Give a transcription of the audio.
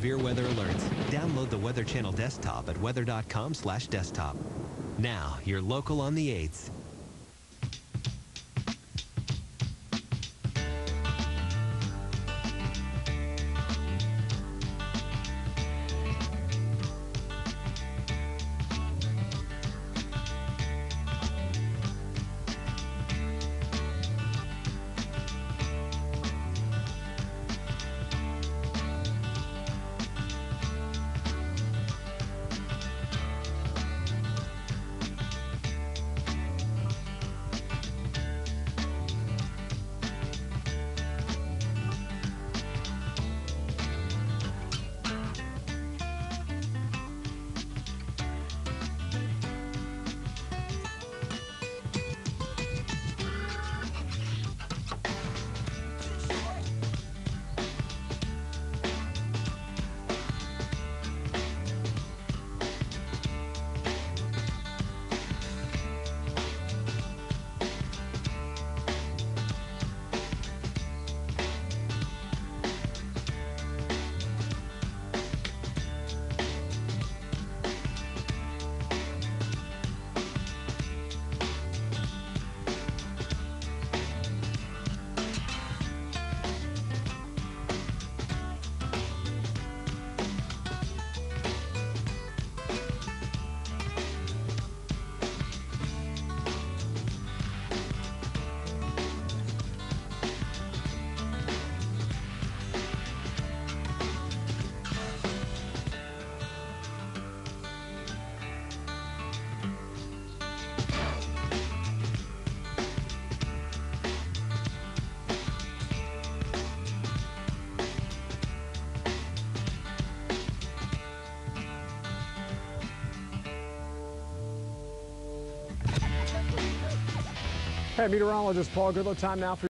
severe weather alerts. Download the Weather Channel desktop at weather.com slash desktop. Now, you're local on the 8th. Hey, meteorologist Paul Goodloe. Time now for